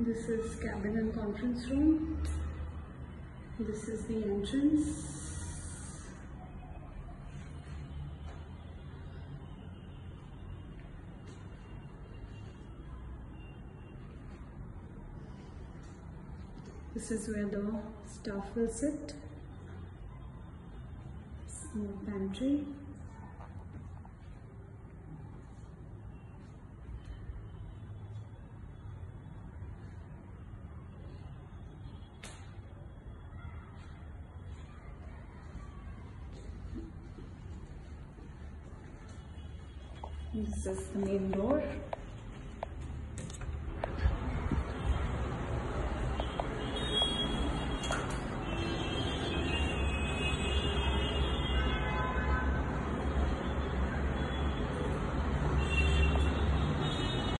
This is cabin and conference room. This is the entrance. This is where the staff will sit. Small pantry. This is the main door.